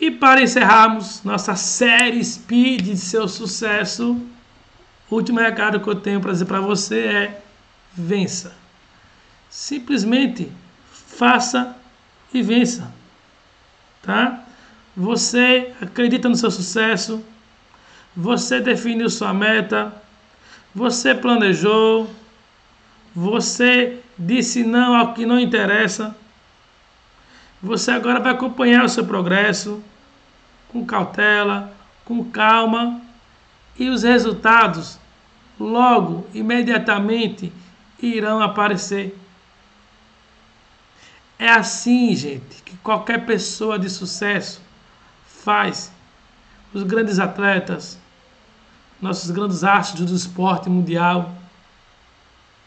E para encerrarmos nossa série Speed de seu sucesso, o último recado que eu tenho para dizer para você é: vença. Simplesmente faça e vença. Tá? Você acredita no seu sucesso, você definiu sua meta, você planejou, você disse não ao que não interessa. Você agora vai acompanhar o seu progresso com cautela, com calma e os resultados logo, imediatamente irão aparecer. É assim, gente, que qualquer pessoa de sucesso faz. Os grandes atletas, nossos grandes astros do esporte mundial,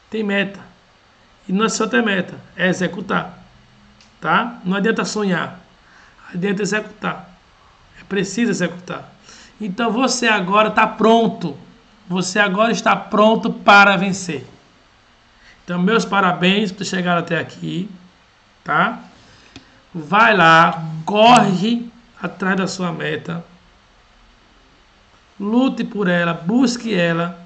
tem meta. E não é só ter meta, é executar. Tá? Não adianta sonhar, adianta executar. É preciso executar. Então você agora está pronto. Você agora está pronto para vencer. Então, meus parabéns por chegar até aqui, tá? Vai lá, corre atrás da sua meta. Lute por ela, busque ela,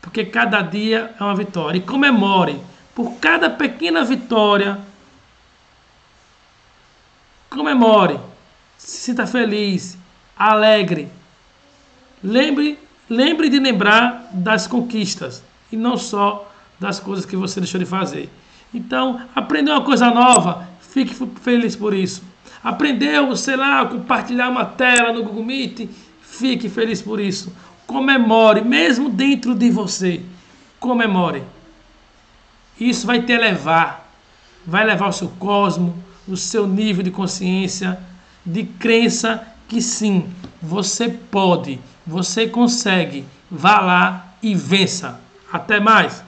porque cada dia é uma vitória. E comemore por cada pequena vitória. Comemore, se sinta feliz, alegre. Lembre, lembre de lembrar das conquistas e não só das coisas que você deixou de fazer. Então, aprendeu uma coisa nova, fique feliz por isso. Aprendeu, sei lá, compartilhar uma tela no Google Meet, Fique feliz por isso. Comemore, mesmo dentro de você. Comemore. Isso vai te elevar. Vai levar o seu cosmo, o seu nível de consciência, de crença que sim, você pode, você consegue. Vá lá e vença. Até mais.